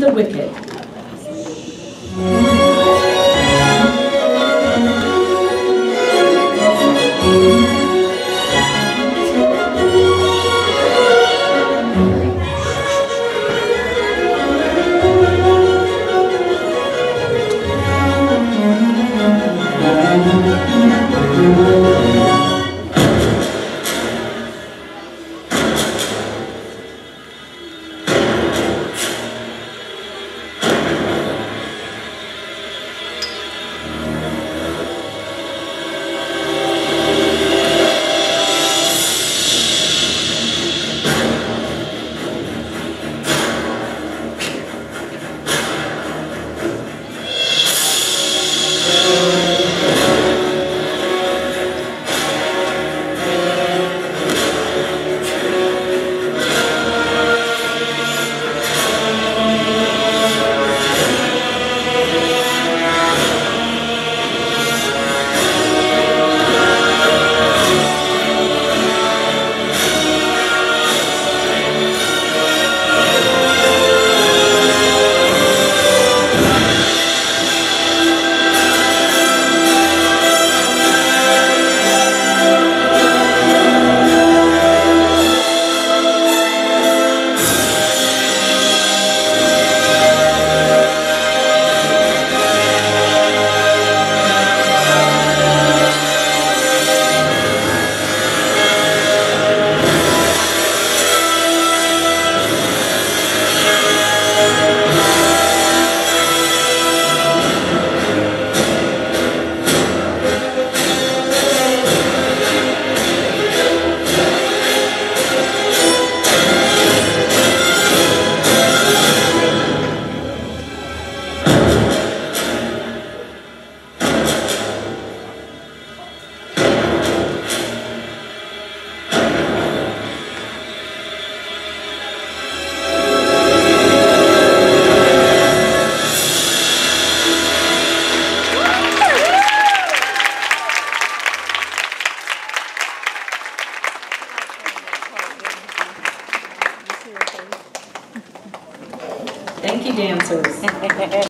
the wicked. Thank you, dancers.